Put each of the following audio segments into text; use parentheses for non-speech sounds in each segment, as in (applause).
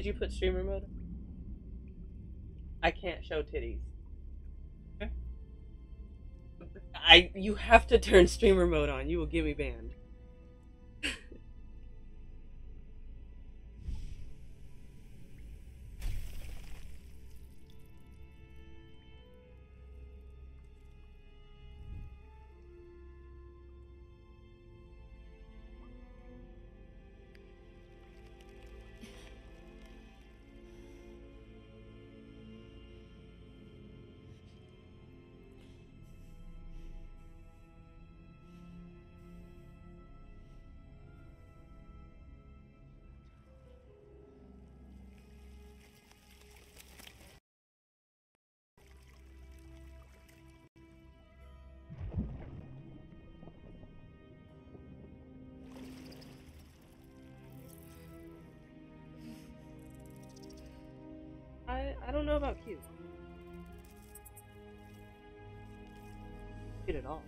Did you put streamer mode? I can't show titties. Okay. I you have to turn streamer mode on. You will get me banned. I I don't know about cute. Cute at all.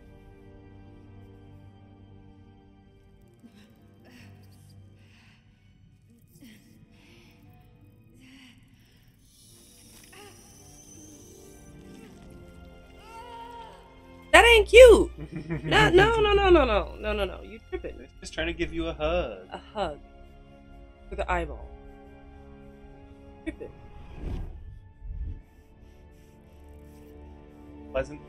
That ain't cute. No, no, no, no, no, no, no, no, no. You tripping? Just trying to give you a hug. A hug with the eyeball. Pleasant.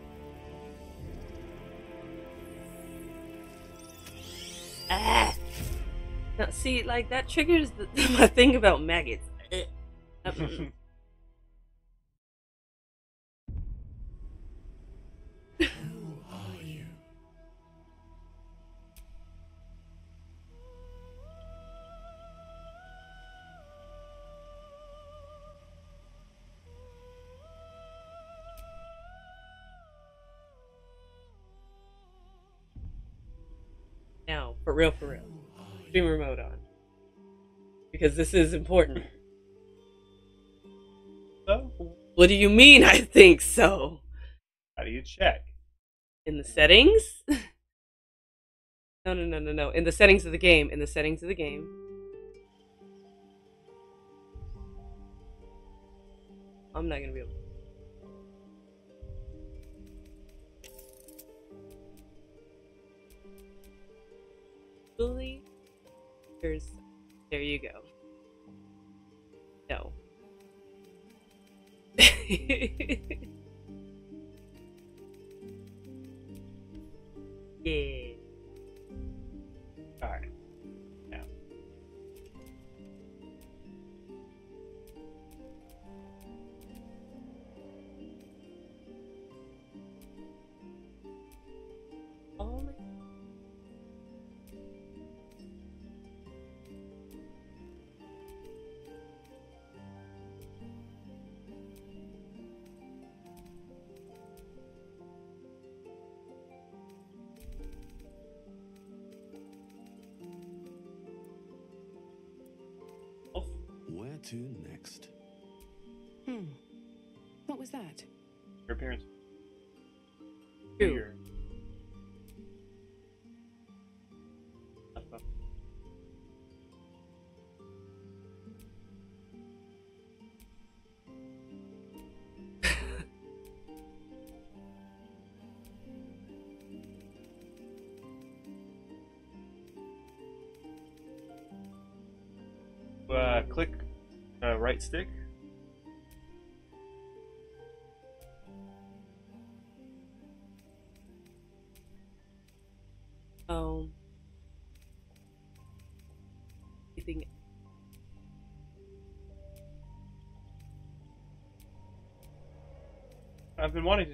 Ah. Now, see, like that triggers the, (laughs) my thing about maggots. (laughs) for real, for real, streamer mode on because this is important. Hmm. So, What do you mean? I think so. how do you check? In the settings? (laughs) no, no, no, no, no. In the settings of the game. In the settings of the game. I'm not gonna be able. Fully. There's. There you go. No. (laughs) that? your appearance. Who? Your- (laughs) Uh, click uh, right stick.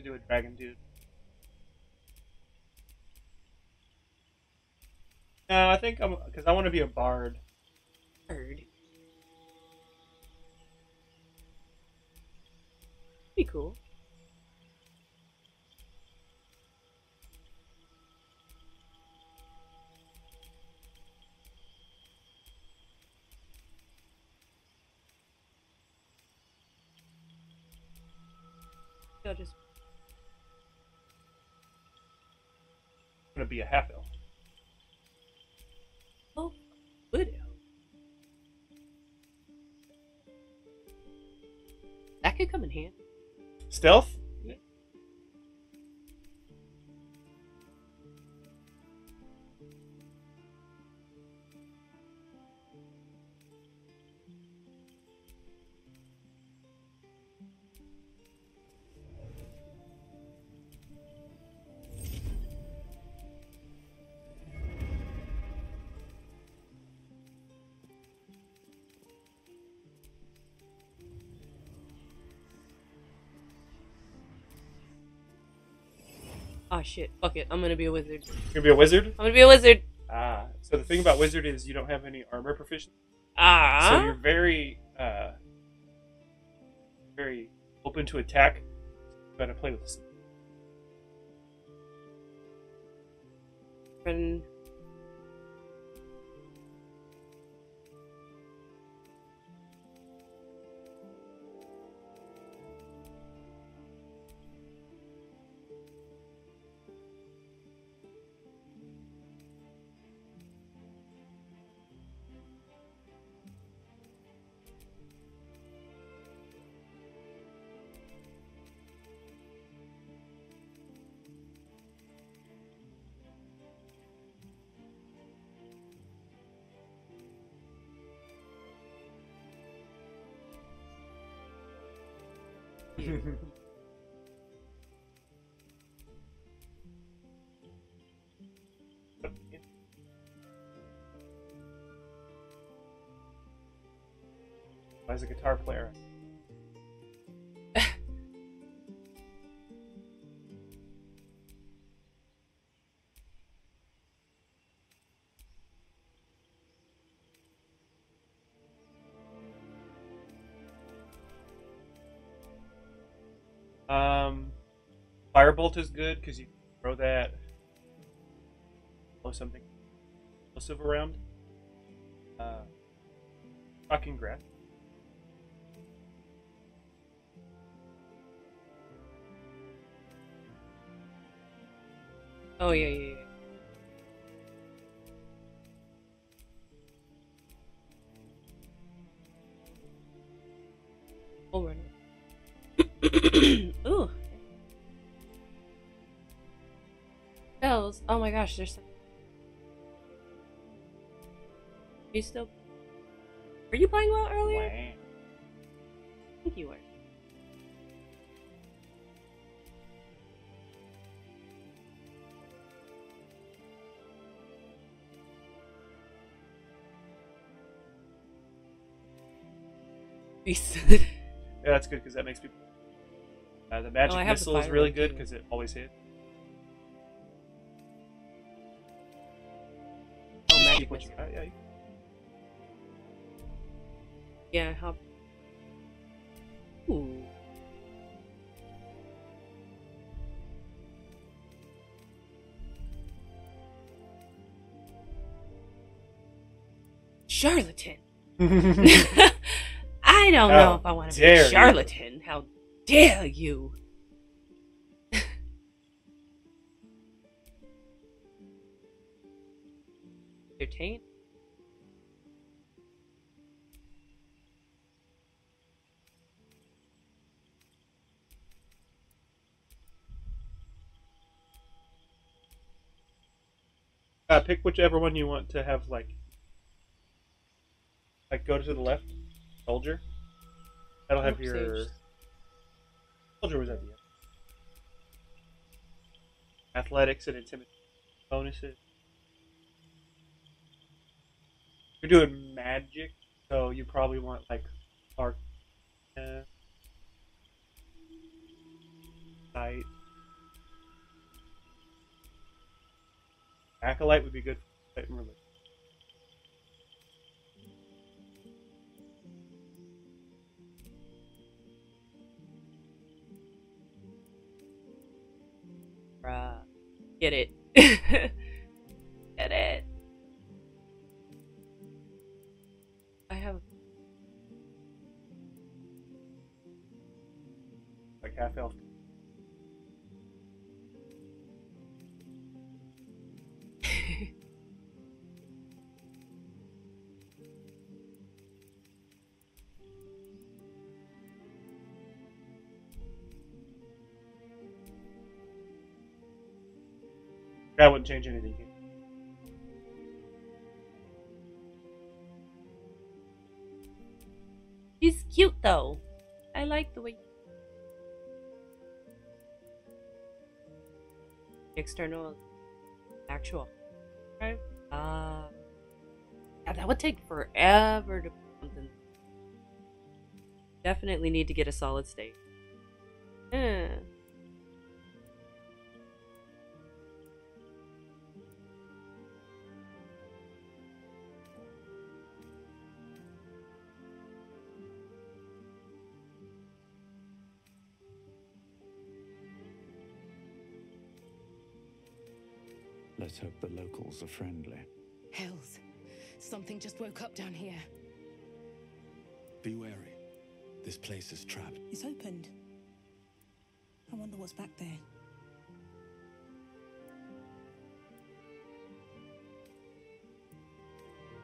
Do a dragon dude. No, I think I'm because I want to be a bard. Bird. Be cool. I'll just be a half elf. Oh, good elf. That could come in handy. Stealth? Oh shit! Fuck it. I'm gonna be a wizard. You're gonna be a wizard? I'm gonna be a wizard. Ah. So the thing about wizard is you don't have any armor proficiency. Ah. So you're very, uh, very open to attack. Gotta play with this. And (laughs) is a guitar player. Firebolt is good because you throw that, throw something explosive around. Uh, fucking grass. oh yeah, yeah, gosh, there's some. Are you still? Were you playing well earlier? I think you were. Yeah, that's good because that makes people. Uh, the magic Oh, have the missile is really good because it always hits. What you got? Yeah, you- Yeah, how? Ooh. Charlatan. (laughs) (laughs) I don't know if I want to be dare a you. charlatan. How dare you? Entertain? Uh, pick whichever one you want to have like like go to the left soldier. That'll have Nope, your soldier was at the end. Athletics and intimidation bonuses you're doing magic so you probably want like arc uh, sight acolyte would be good for and religion. Get it. (laughs) half elf. (laughs) that wouldn't change anything. External, actual. Right? Uh, yeah, that would take forever to. Definitely need to get a solid state. The are friendly. Hells. Something just woke up down here. Be wary. This place is trapped. It's opened. I wonder what's back there.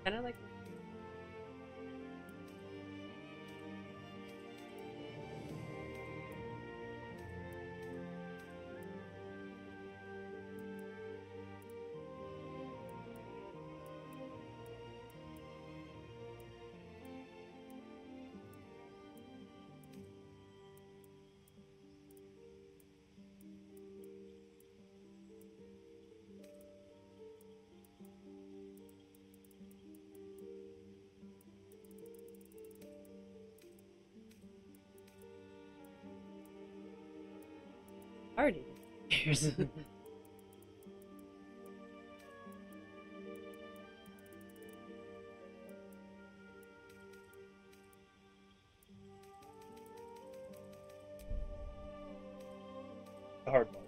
Kind of like. Here's. (laughs) The hard part.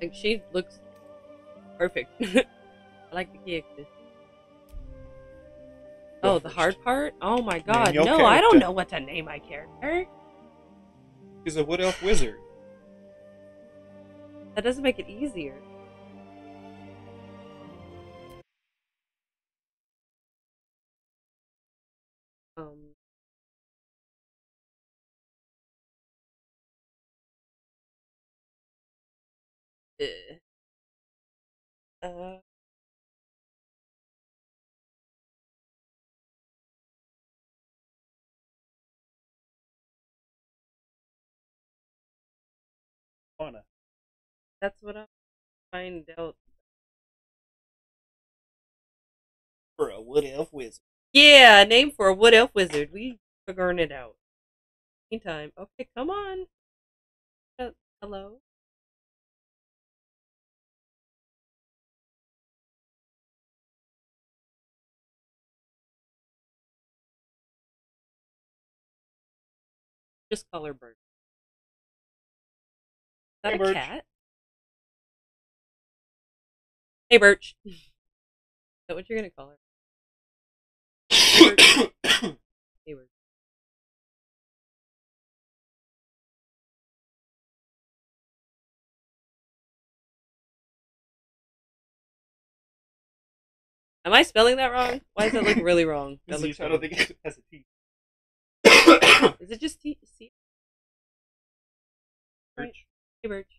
like she looks perfect. (laughs) I like the character. Oh, the hard part? Oh my god, no, I don't know what to name my character. He's a wood elf wizard. That doesn't make it easier. Um. eh. Uh. That's what I find out. For a wood elf wizard. Yeah, a name for a wood elf wizard. We figuring it out. Meantime, okay, come on. Uh, hello. Just call her Birch. Is that Hey, a Birch. cat? Hey, Birch. Is that what you're gonna call her? Hey, Birch. Am I spelling that wrong? Why does that look really wrong? (laughs) That looks I don't think it has a T. Is it just T? C? Birch. Hey, Birch.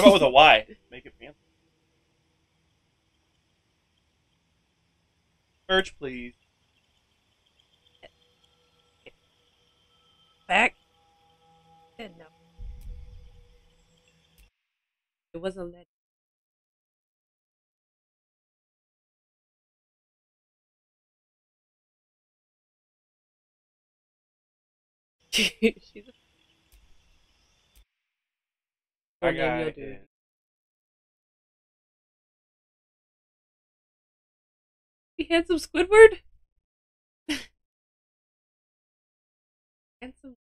How about with a Y? Make it fancy. Birch, please. Back. No. It wasn't that. (laughs) She's a I got it. Hey, handsome Squidward. (laughs) handsome.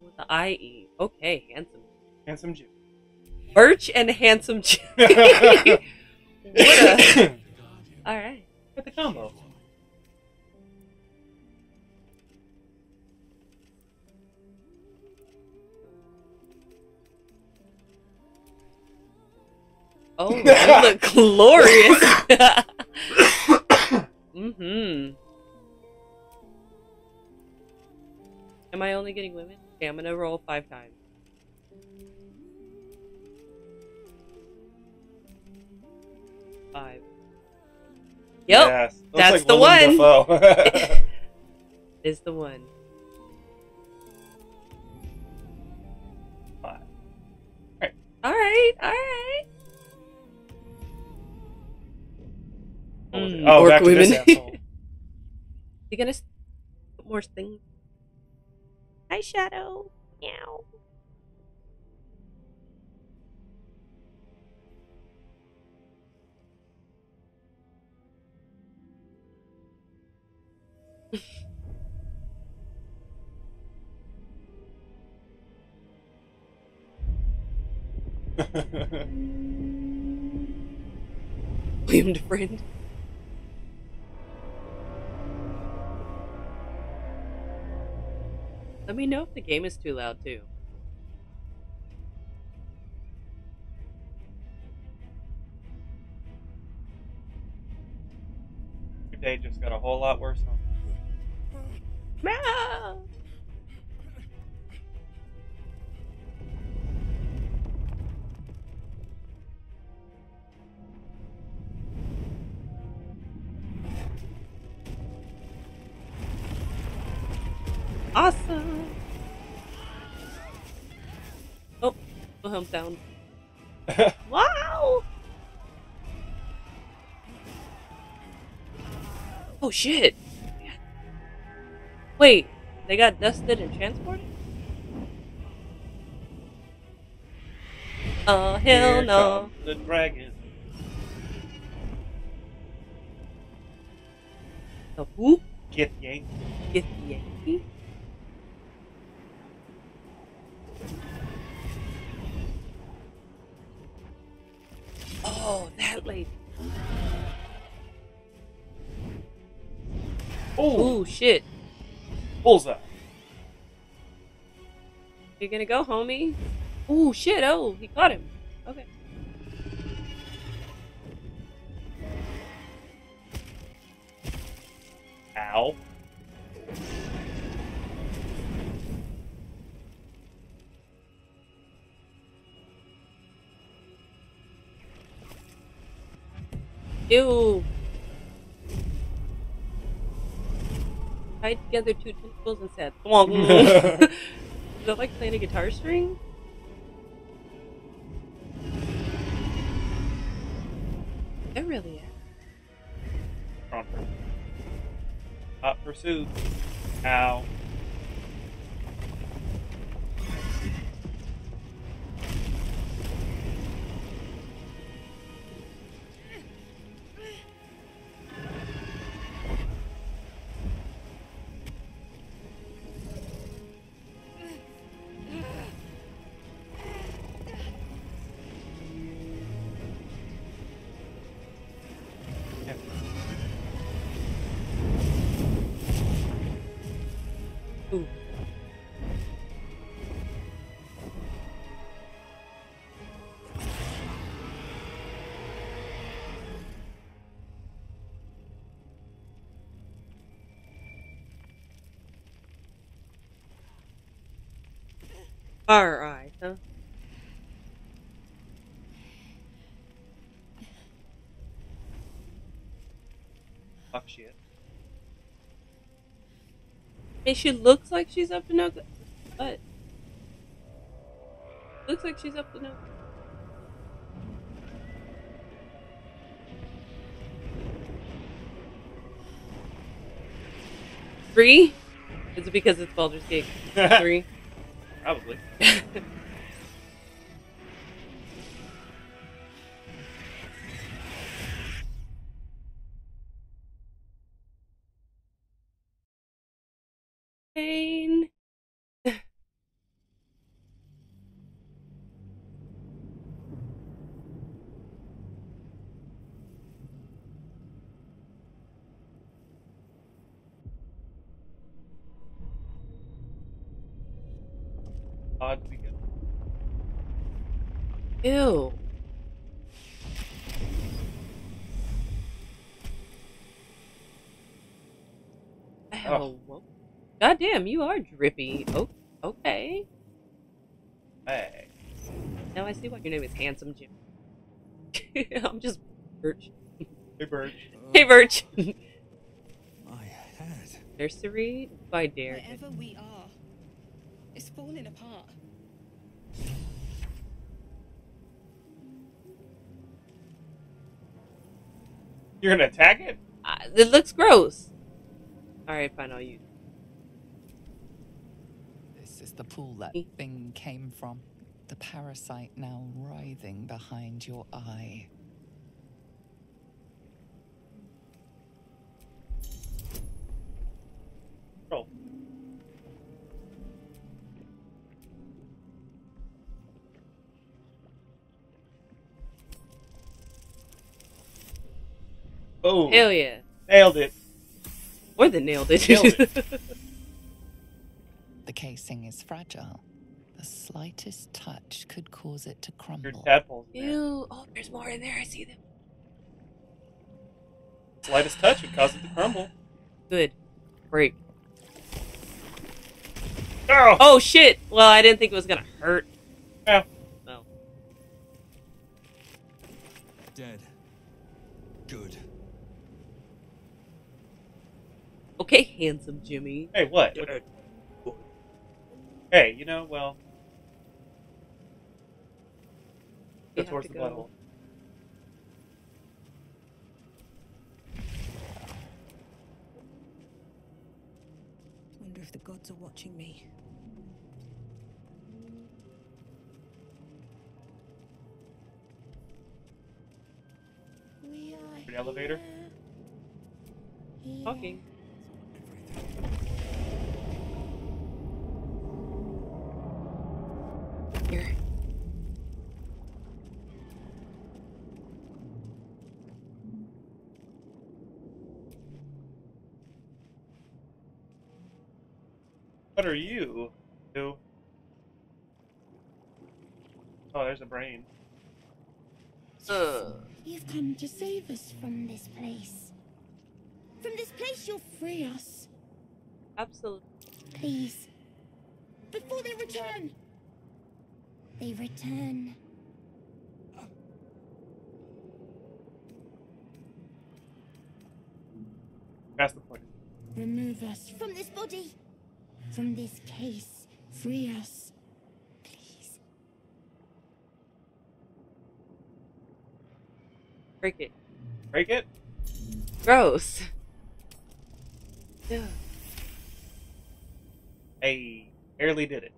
With the I E. Okay, handsome. Handsome Jim. Byrch and handsome. Jim. (laughs) (laughs) what a. All right. Get the combo. Oh, you look glorious. mm-hmm. Am I only getting women? Okay, I'm gonna roll five times. Five. Yep. Yes. That's like the William one. is (laughs) the one. What was it? Orc back women. asshole. (laughs) You gonna put more things? Hi, Shadow. Meow. (laughs) William DeFriend. Let me know if the game is too loud too. Your day just got a whole lot worse. (laughs) Huh? Sound. (laughs) Wow. Oh shit. Wait, they got dusted and transported? Oh hell Here no. The dragon. The who? Get the Oh, that lady. Oh, Ooh, shit. bullseye. You're gonna go, homie? Oh shit. Oh, he caught him. Okay. Ow. Ew. Tied together two tentacles and said, "Thwong." (laughs) Is that like playing a guitar string? It really is. Hot pursuit. Hot pursuit. Ow. Fire eye, huh? Fuck shit. Hey, she looks like she's up to no good. But looks like she's up to no. Three? Is it because it's Baldur's Gate? (laughs) Three. Probably. (laughs) Goddamn, you are drippy. Oh, okay. Hey. Now I see why your name is Handsome Jim. (laughs) I'm just Byrch. Hey, Byrch. Hey, Byrch. My head. Nursery by Dare. Wherever we are, it's falling apart. You're gonna attack it? Uh, it looks gross. All right, fine. I'll use. This is the pool that Me. thing came from. The parasite now writhing behind your eye. Roll. Oh, Hell yeah. nailed it. Or the nailed it. Nailed it. (laughs) The casing is fragile. The slightest touch could cause it to crumble. tadpoles. in. Ew. Oh, there's more in there. I see them. Slightest touch would cause it to crumble. Good. Break. Oh! Oh shit. Well, I didn't think it was gonna hurt. Yeah. No. Dead. Good. Okay, handsome Jimmie. Hey, what? What- Hey, you know, well, We go have towards to the go. Wonder if the gods are watching me. We are An elevator? here. Talking. Here. What are you? Who? Oh, there's a brain. Uh, You've come to save us from this place. From this place, you'll free us. absolutely. Please. Before they return. They return. That's the point. Remove us from this body. From this case. Free us. Please. Break it. Break it? Gross. Yeah. Hey, barely did it.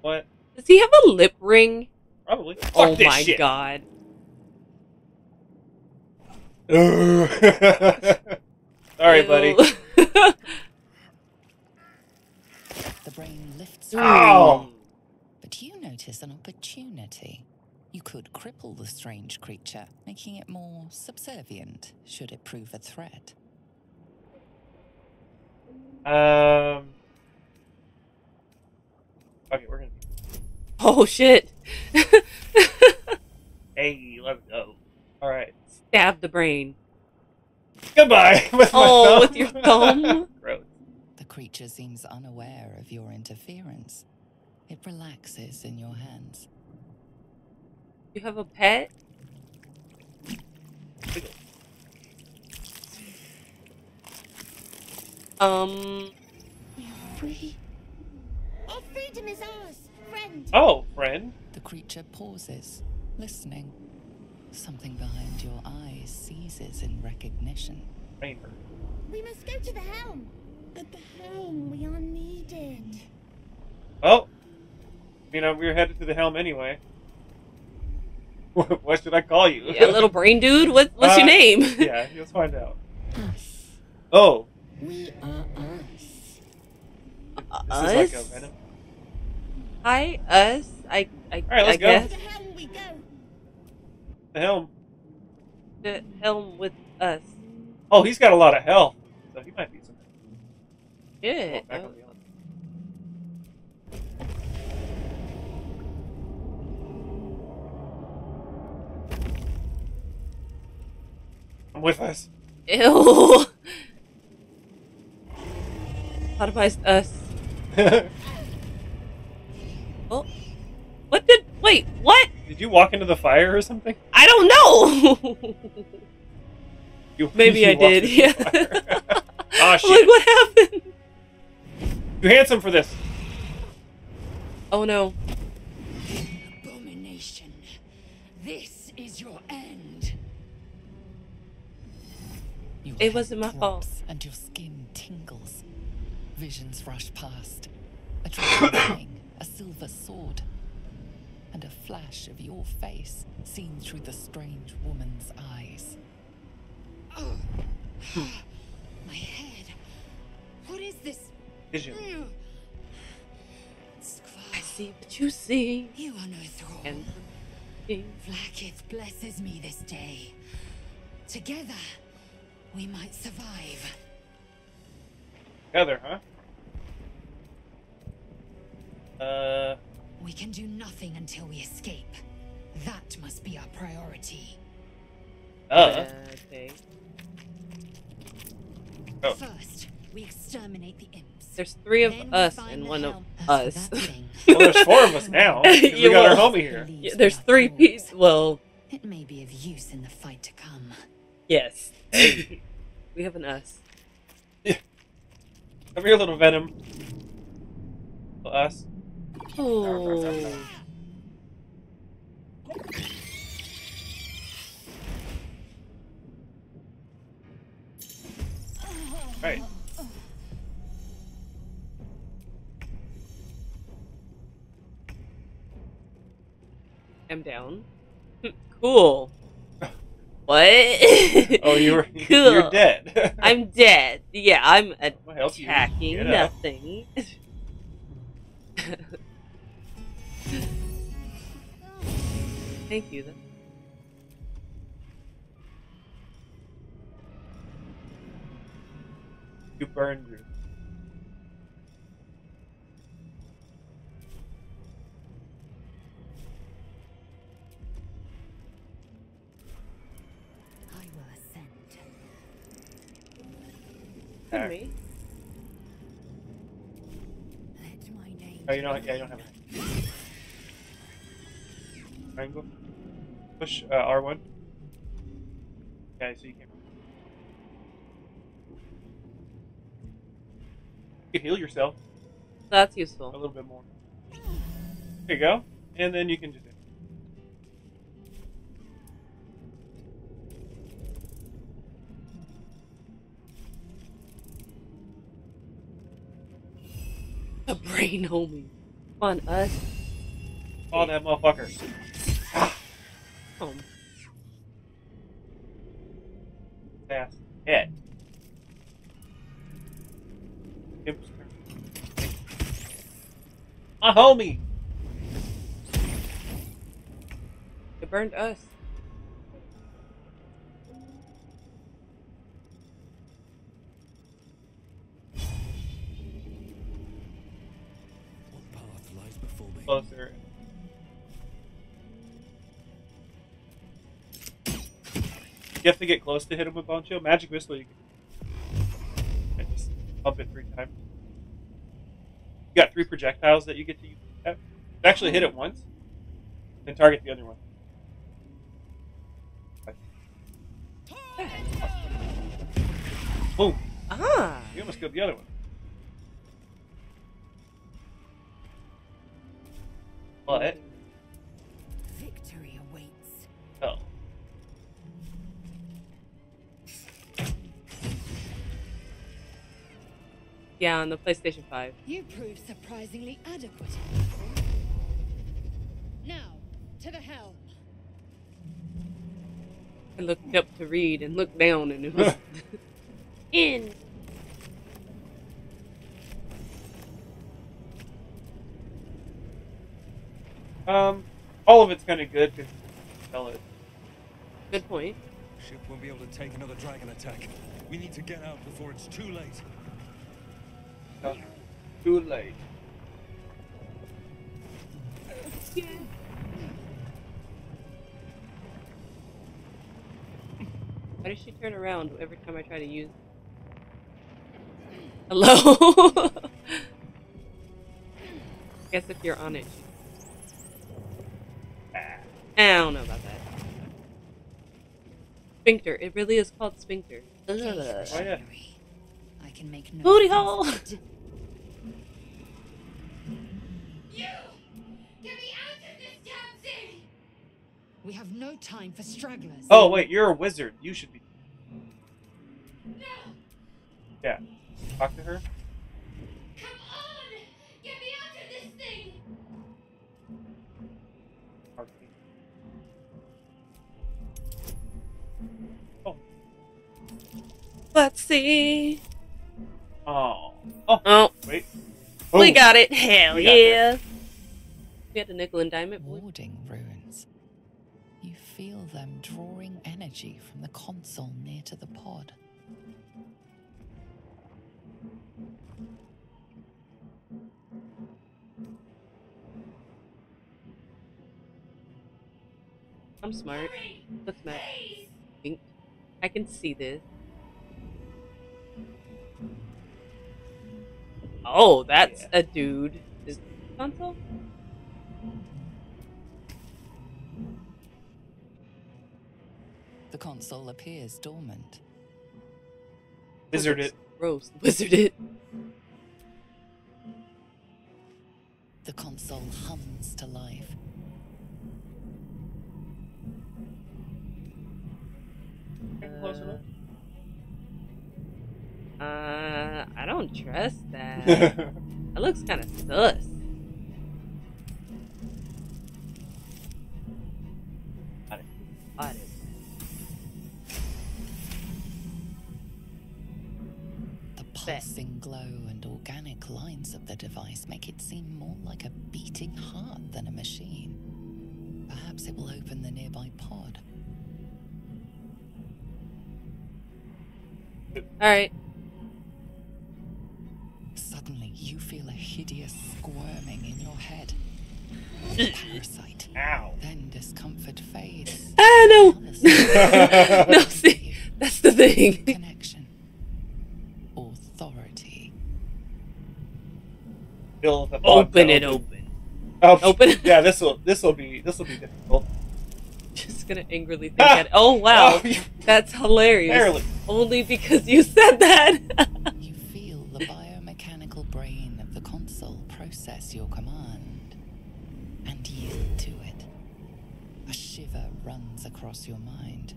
What? Does he have a lip ring? Probably. oh Fuck this my shit. god. (laughs) Sorry, buddy. (laughs) Ew. The brain lifts Ow! But you notice an opportunity. You could cripple the strange creature, making it more subservient should it prove a threat. Um. Okay, we're gonna. (laughs) oh shit. (laughs) Hey, let's go. All right. Stab the brain. Goodbye. (laughs) With my Oh, thumb. with your thumb? Gross. The creature seems unaware of your interference. It relaxes in your hands. You have a pet? Um, We are free. Our freedom is ours, friend. Oh, friend. The creature pauses, listening. Something behind your eyes seizes in recognition. Rainbird. We must go to the helm. At the helm, we are needed. Well, you know, we were headed to the helm anyway. (laughs) what should I call you? yeah, little brain dude. What, what's your Uh, name? (laughs) yeah, let's find out. Us. Oh, We are us. this is like a us? Hi, us. I, I, All right, let's I go. guess the helm we go. The helm. the helm with us. Oh, he's got a lot of health, so he might be Shit. Oh, back on the island. Come with us. Ew. Sodomized us. (laughs) Oh. What did. Wait, what? Did you walk into the fire or something? I don't know! You, Maybe (laughs) you I did, yeah. oh (laughs) I'm shit! like, what happened? Too handsome for this. Oh no. Abomination. This is your end. Your It wasn't my fault. And your skin tingles. Visions rush past. A dragon (coughs) a silver sword, and a flash of your face seen through the strange woman's eyes. My head. What is this? Vision. Ugh. I see what you see. you are no thrall. And Vlaakith blesses me this day. Together, we might survive. Together, huh? Uh, We can do nothing until we escape. That must be our priority. uh. okay. Oh. First, we exterminate the imps. There's three of Then us find and one of us. for that (laughs) thing, Well, there's four of us (laughs) now. 'cause we You got our homie here. Yeah, there's three pieces. Well, It may be of use in the fight to come. yes. (laughs) we have an us. Yeah. Come here, little Venom. Little us. Oh. Right. I'm down. (laughs) cool. What? (laughs) Oh, you were (laughs) cool. you're dead. I'm dead. Yeah, I'm attacking nothing. Thank you. Then. You burned your. Could Alright. be. Let my name. Oh, you know, yeah, you don't have it. Triangle. Push uh, R1. Okay, so you can. You can heal yourself That's useful. a little bit more. There you go. And then you can just. A brain (laughs) homie. Come on, us. Oh, that motherfucker. Home. Fast. Hit. My homie! It burned us. Have to get close to hit him with Boncho. Magic Missile, you can just pump it three times. You got three projectiles that you get to use. You actually hit it once, then target the other one. Boom! Ah. You almost killed the other one. But, Yeah, on the PlayStation 5. You prove surprisingly adequate. Now, to the helm. I looked up to read and looked down and it was (laughs) in. Um, all of it's kind of good because tell it. Good point. Ship won't be able to take another dragon attack. We need to get out before it's too late. Too late. Why does she turn around every time I try to use? (laughs) Hello. (laughs) guess if you're on it. I don't know about that. Sphincter. It really is called sphincter. Ugh. Oh, yeah. I can make no Booty sense hole. (laughs) We have no time for stragglers. Oh wait, you're a wizard. You should be. No! Yeah. Talk to her. Come on! Get me out of this thing! Oh. Let's see. Oh. Oh. Oh, Wait. we oh. got it. Hell We got yeah. We had the nickel and diamond. boy. Warding runes. You feel them drawing energy from the console near to the pod. I'm smart. Hurry! What's that? Think. I can see this. Oh, that's Yeah. a dude. Is console? The console appears dormant. Wizard it. Gross. (laughs) Wizard it. The console hums to life. Get close enough. Uh, I don't trust that. (laughs) that looks kind of sus. Pulsing glow and organic lines of the device make it seem more like a beating heart than a machine. Perhaps it will open the nearby pod. All right. Suddenly, you feel a hideous squirming in your head. Parasite. (laughs) Ow. Then discomfort fades. Ah, no. (laughs) No, see, that's the thing. Fill the pod Open it open. Oh, Open it. Yeah, this will this will be this will be difficult. (laughs) Just gonna angrily think that. (laughs) Oh wow, Oh, you- that's hilarious. Barely. Only because you said that. (laughs) You feel the biomechanical brain of the console process your command and yield to it. A shiver runs across your mind.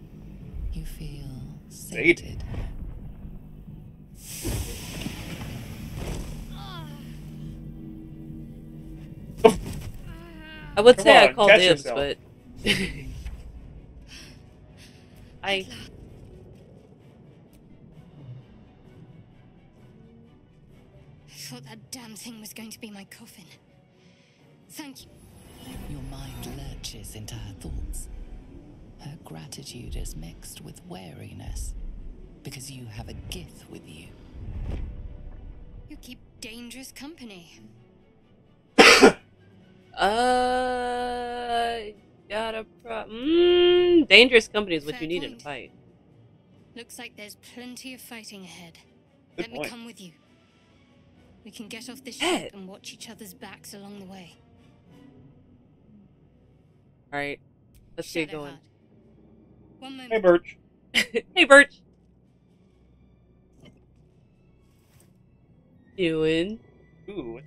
You feel Sated. sated. I would Come say I on, called catch dibs, yourself. but (laughs) I I thought that damn thing was going to be my coffin. Thank you. Your mind lurches into her thoughts. Her gratitude is mixed with wariness because you have a gith with you. You keep dangerous company. Uh got a pro. Mm, dangerous company is what Fair you need in a fight. Looks like there's plenty of fighting ahead. Good Let me come with you. We can get off this ship and watch each other's backs along the way. All right, let's get Shadow going. One moment. Hey, Byrch. (laughs) hey, Byrch. Doing, Ooh.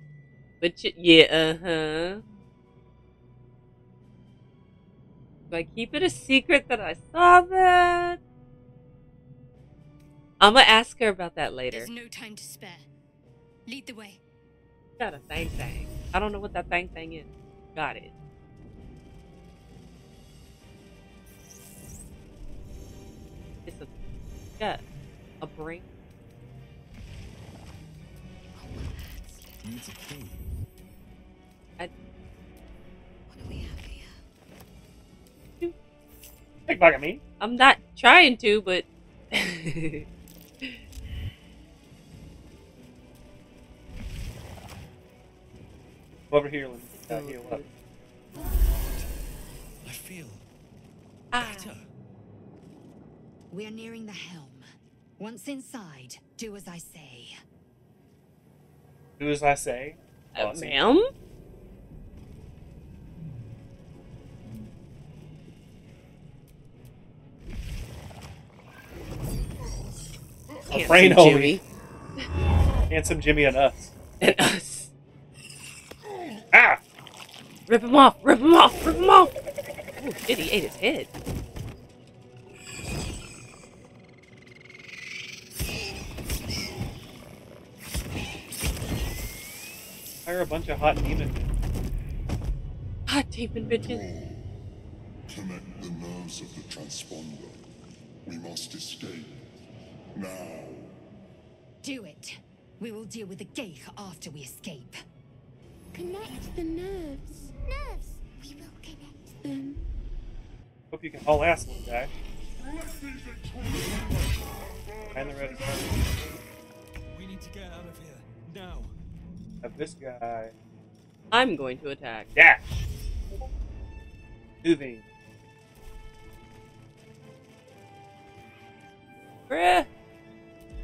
but you, yeah, uh huh. Do I keep it a secret that I saw that? I'm gonna ask her about that later. There's no time to spare. Lead the way. Got a thang thang. I don't know what that thang thang is. Got it. It's a got a brain. Needs a key. Think back at me. I'm not trying to, but (laughs) over here, Lindsay. Heal up. I feel ah, better. We are nearing the helm. Once inside, do as I say. Do as I say. uh, Bossy. ma'am. Brain Jimmie. (laughs) Handsome Jimmie and us. And us. Ah! Rip him off! Rip him off! Rip him off! Ooh, shit, he ate his head. Fire a bunch of hot demons. Hot demon bitches. Connect the nerves of the transponder. We must escape. Now. Do it. We will deal with the ghaik after we escape. Connect the nerves. Nerves. We will connect them. Hope you can haul ass, little guy. Find the red We need to get out of here now. Have this guy. I'm going to attack. Dash! Moving. Bruh.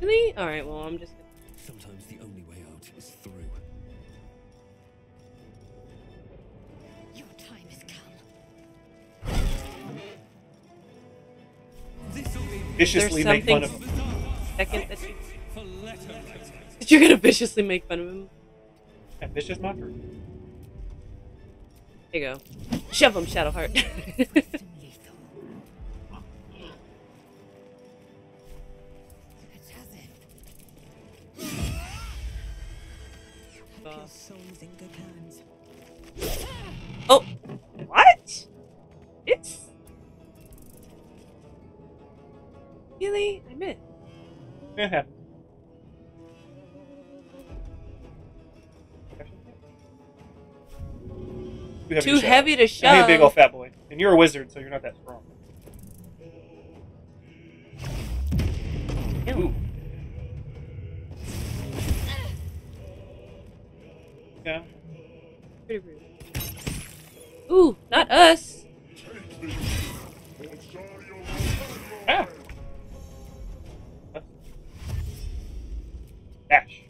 Really? Alright, well, I'm just. Sometimes the only way out is through. Your time has come. Viciously make fun of him. Second that you. for. You're gonna viciously make fun of him. Yeah, vicious mockery. There you go. Shove him, Shadowheart. (laughs) Too Too shove. heavy to shove. I'm a big old fat boy. And you're a wizard, so you're not that strong. Ew. Ooh. Yeah. Pretty rude. Ooh, not us. Ah. Dash.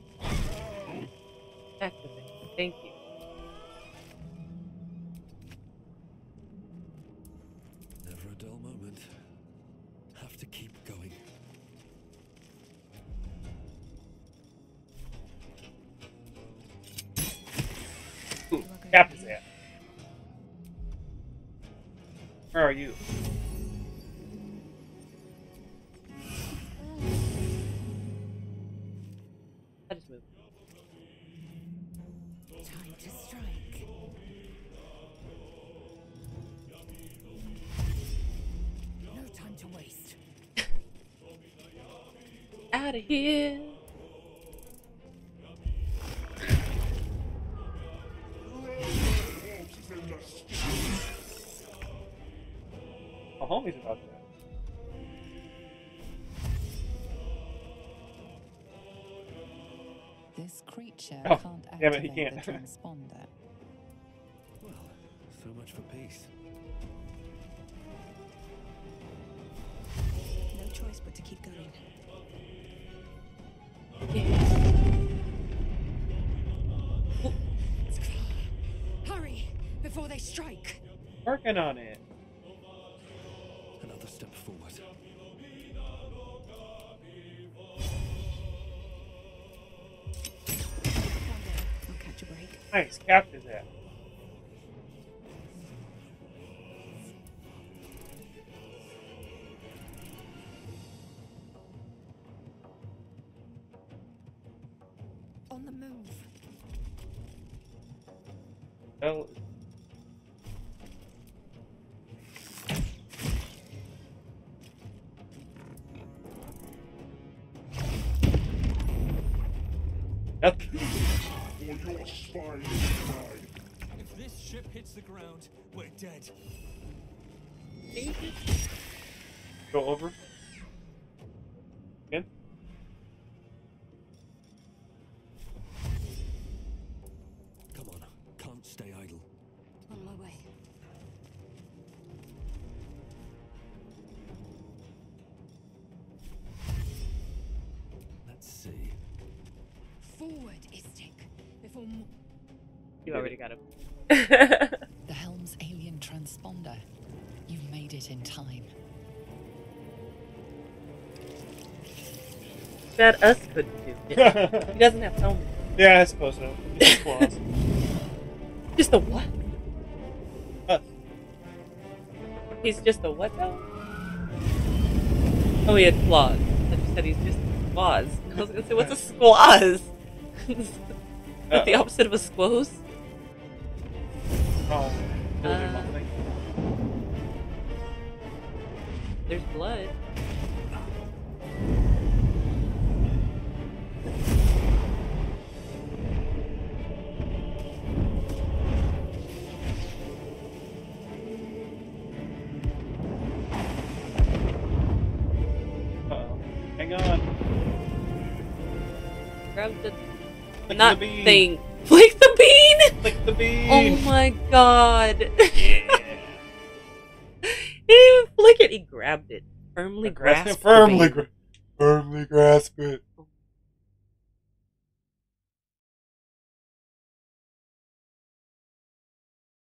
Are you? I just moved. Time to strike. No time to waste. (laughs) Out of here. My homie's about that. This creature Oh, can't damn it, he activate can't. the (laughs) transponder. Well, so much for peace. No choice but to keep going. Hurry! Before they strike! Working on it. Another step forward. I'll catch a break. Nice, capped his Forward, Istik. Before more. You already got him. (laughs) The Helm's alien transponder. You made it in time. that us couldn't do. It. (laughs) He doesn't have helmet. yeah, I suppose so. It's (laughs) claws. Just a what? Us. He's just a what though? Oh, he had claws. I just said he's just claws. I was gonna say, what's a squaz? (laughs) The opposite of a squoze? Not (laughs) the bean. thing. Flick the bean. Click the bean. Oh my god. Yeah. (laughs) he didn't even flick it. He grabbed it. Firmly Grasp grasped it firmly. Gra- firmly grasp it.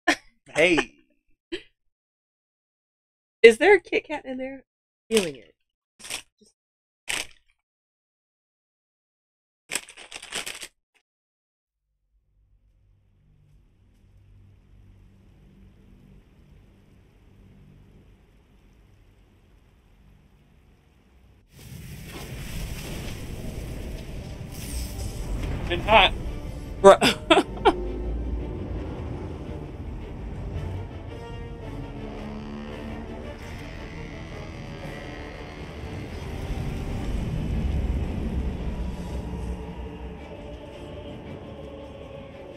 (laughs) Hey. Is there a Kit Kat in there? Feeling it. Been hot. Bro.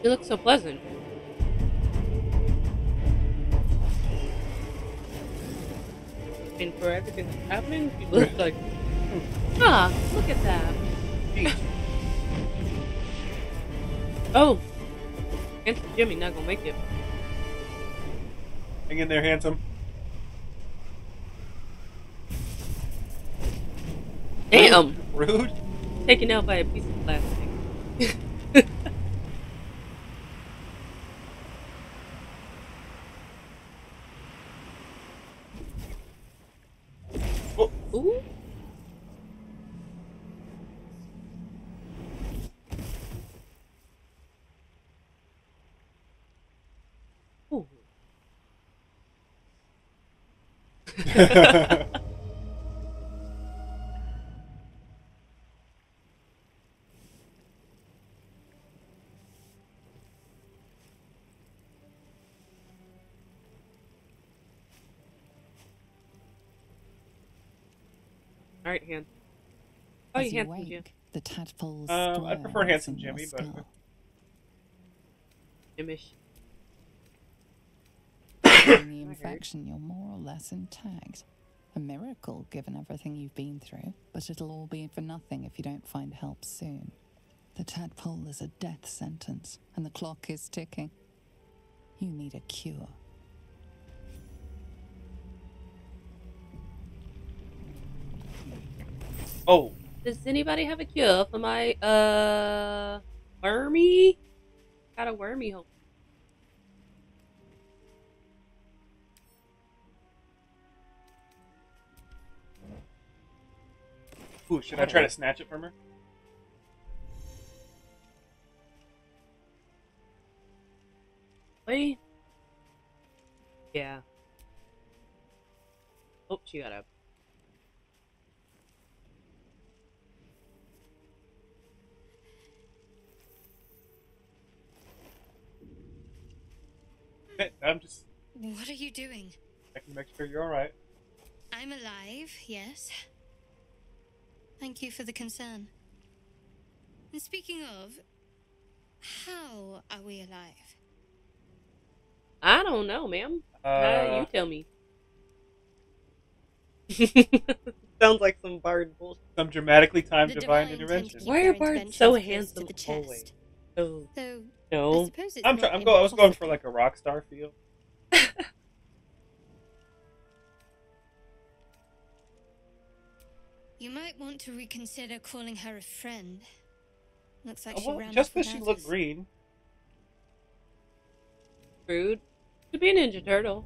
you look so pleasant. I mean, for everything that's happening, you look like. Ah, look at that. Oh, Handsome Jimmie not gonna make it. Hang in there, handsome. Damn, Rude. taken out by a piece of plastic. Oh, Ooh. Ooh. All right, handsome. Oh, As you you handsome Jim. wake, the tadpoles Um, I prefer handsome in your Jimmie, but- skull. Jimish. (laughs) During the infection, you're more or less intact. A miracle, given everything you've been through, but it'll all be for nothing if you don't find help soon. The tadpole is a death sentence, and the clock is ticking. You need a cure. oh, Does anybody have a cure for my uh wormy? Got a wormy home. Ooh, should I try to snatch it from her? Wait. Yeah. Oh, she got up. Okay, (laughs) I'm just What are you doing? checking to make sure you're all right. I'm alive, yes. Thank you for the concern. And speaking of, how are we alive? I don't know, ma'am. Uh, Uh, you tell me. (laughs) Sounds like some bard bullshit. some dramatically timed The divine, divine intervention. tend to keep Why are bards so close to handsome the chest. always? Oh Though, I no. suppose it's I'm, try- I'm going. I was going for like a rock star feel. (laughs) You might want to reconsider calling her a friend. Looks like Oh, she well, ran just because she looked green. Rude. Could be a ninja turtle.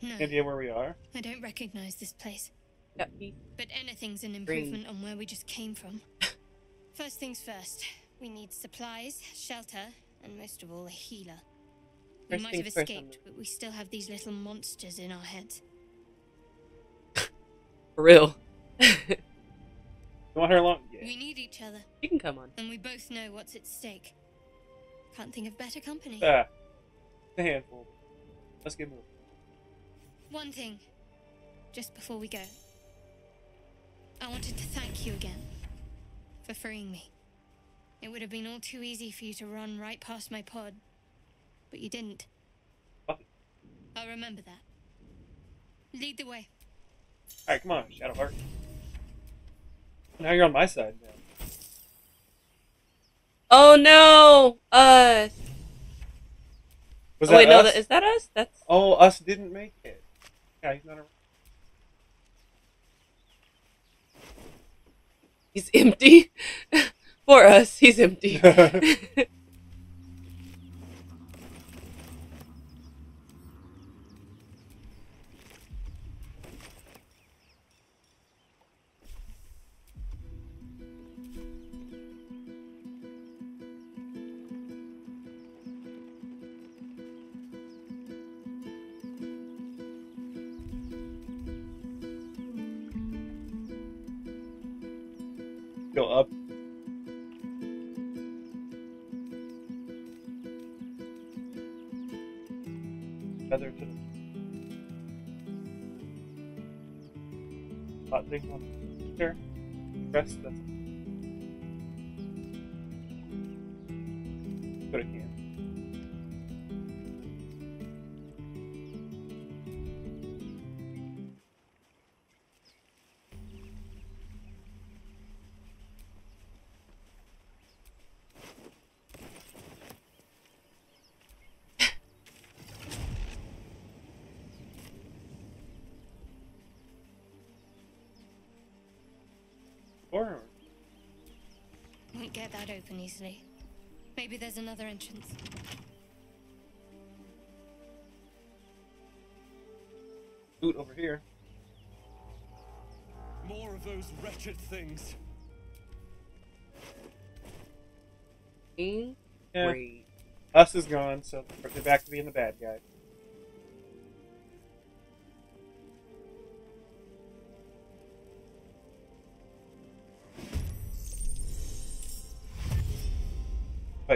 No, Idea where we are. I don't recognize this place. Got teeth. But anything's an Green. improvement on where we just came from. (laughs) First things first, we need supplies, shelter, and most of all, a healer. We First might have escaped, but we still have these little monsters in our heads. (laughs) For real. (laughs) You want her along? Yeah. We need each other, you can come on. and we both know what's at stake. Can't think of better company. Ah, a handful. Let's get moving. One thing, just before we go. I wanted to thank you again for freeing me. It would have been all too easy for you to run right past my pod, but you didn't. Fuck it. I'll remember that. Lead the way. All right, come on, Shadowheart. Now you're on my side now. Oh no! Us. Was oh, wait, that no, us? that, is that us? That's Oh, us didn't make it. Yeah, he's not around. he's empty. (laughs) For us, he's empty. (laughs) (laughs) up. Feather to the hot thing on there. Press that's put a can. Easily. Maybe there's another entrance. boot over here. More of those wretched things. King? Yeah. Us is gone, so they're back to being the bad guy.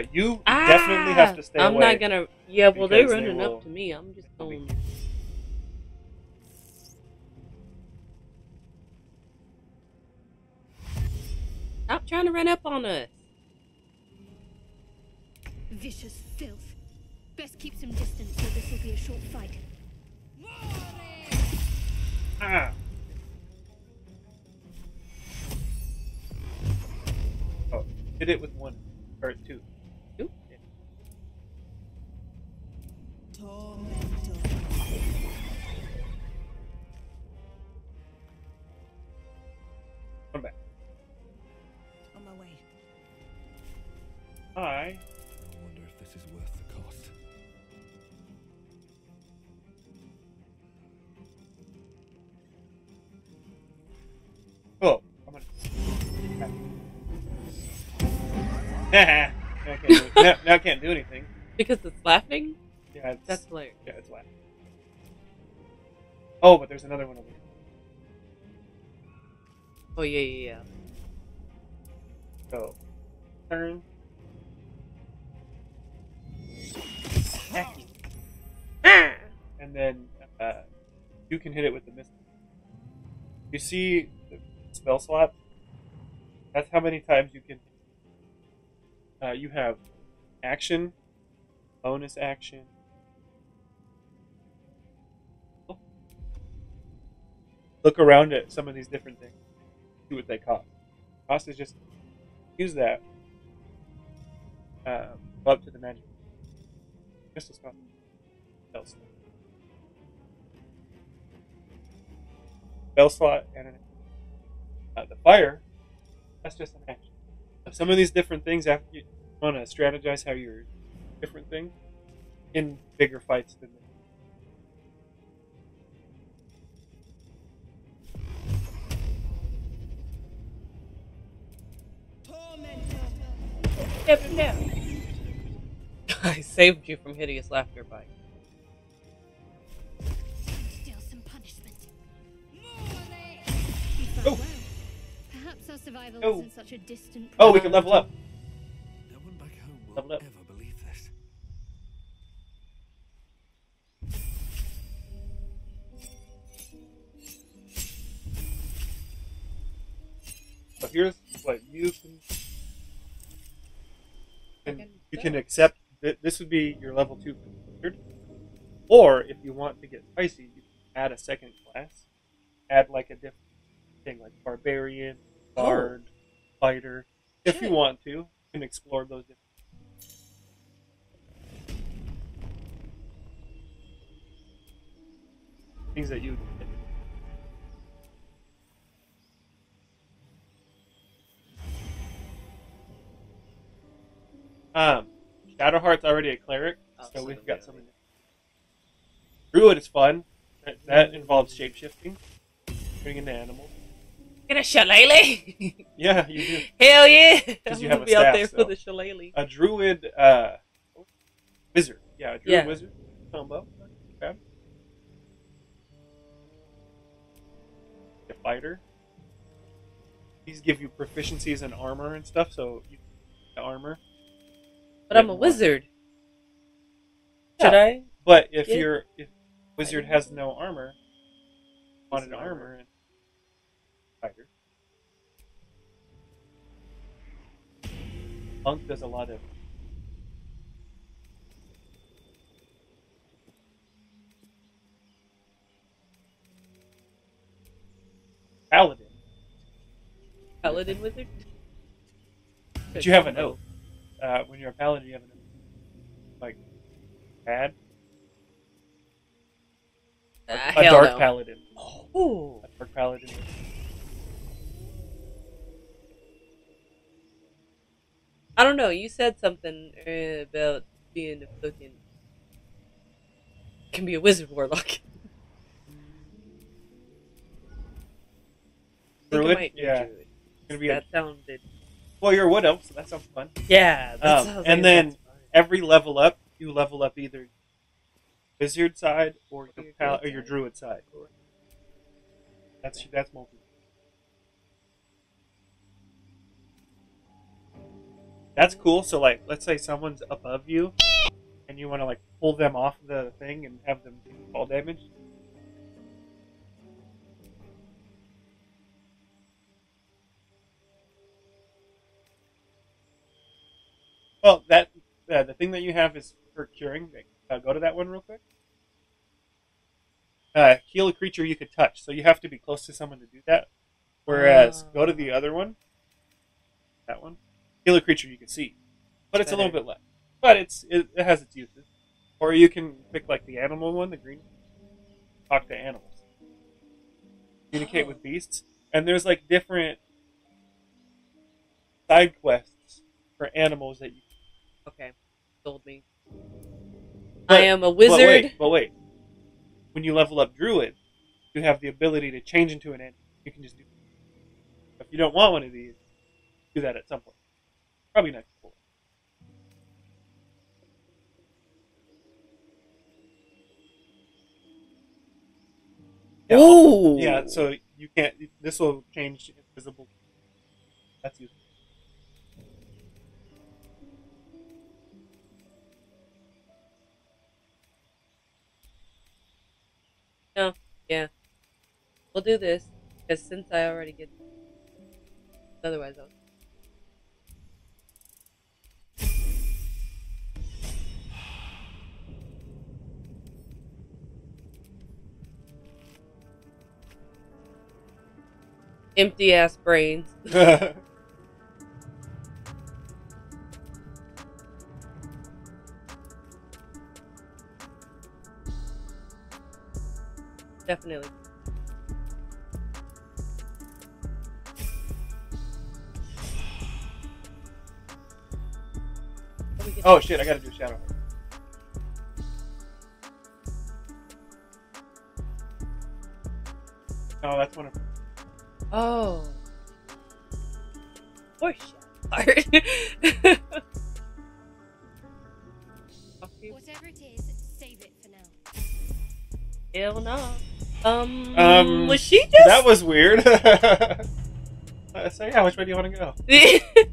But you definitely have to stay Ah, I'm away. not gonna. Yeah, well, they're because they running will- up to me. I'm just they'll be- going. Stop trying to run up on us. Vicious filth. Best keep some distance so this will be a short fight. Ah. Oh, hit it with one or two. Two? Come back. On my way. I I wonder if this is worth the cost. Oh, I'm gonna. now, (laughs) I can't do, now, now I can't do anything. Because it's laughing? It's, That's hilarious. yeah, it's laughing. Oh, but there's another one over here. Oh, yeah, yeah, yeah. So, turn. You. And then uh, you can hit it with the mist. You see the spell slot? That's how many times you can. Uh, you have action, bonus action. Look around at some of these different things. See what they cost. Cost is just use that. Go up to the magic. Crystal cost. Spell slot. Spell slot and an uh, the fire. That's just an action. Some of these different things after you want to strategize how you're different things in bigger fights than this. Step him down. (laughs) I saved you from hideous laughter by Still some punishment. Oh. well. Perhaps our survival Oh. wasn't such a distant. Oh, we can level up. No one back home will Level up. ever believe this. So here's what you can. Can you can accept that this would be your level two wizard. Or if you want to get spicy, you can add a second class. Add like a different thing, like barbarian, oh. bard, fighter. If you want to, you can explore those different. Things that you. Um, Shadowheart's already a cleric, Oh, so so we've got we something. Druid is fun. That, that involves shapeshifting, turning into animals. Get a shillelagh! (laughs) Yeah, you do. Hell yeah! (laughs) 'Cause I'm you gonna have a be out there so. for the shillelagh. A druid, uh, wizard. Yeah, a druid Yeah. wizard combo. Okay. A fighter. These give you proficiencies in armor and stuff, so you the armor. But I'm a wizard. Should Yeah. I? But if Yeah. you're if wizard has no armor, wanted armor and fighter. Monk does a lot of paladin. Paladin wizard? But you have an oath. Uh, when you're a paladin, you have an. Like bad. Ah, a hell dark no. paladin. Ooh. A dark paladin. I don't know. You said something uh, about being a fucking. Can be a wizard warlock. (laughs) Druid? Yeah. druid. Be a, That sounded. Well, you're a wood elf, so that sounds fun. Yeah. That Um, sounds and then every level up, you level up either wizard side or your Your pal- druid or your side. druid side. That's that's multi. That's cool. So like, let's say someone's above you, and you want to like pull them off the thing and have them fall damage. Well, that uh, the thing that you have is for curing. Uh, go to that one real quick. Uh, heal a creature you could touch, so you have to be close to someone to do that. Whereas, go to the other one, that one, heal a creature you can see, but it's a little bit less. But it's it, it has its uses. Or you can pick like the animal one, the green. Talk to animals, communicate with beasts, and there's like different side quests for animals that you Okay. Sold me. But- I am a But wizard. wait, but wait. When you level up Druid, you have the ability to change into an animal. You can just do. If you don't want one of these, do that at some point. Probably next four. Yeah, Ooh. Yeah, so you can't. This will change invisible. That's useful. Yeah. We'll do this because since I already get. Otherwise, I'll. (sighs) Empty ass brains. (laughs) definitely. Oh shit, I gotta do shadow. Oh, that's one of Oh. Or art. (laughs) Whatever it is, save it for now. Ill not. Um, Um, was she just That was weird. (laughs) Uh, so yeah, which way do you want to go? (laughs)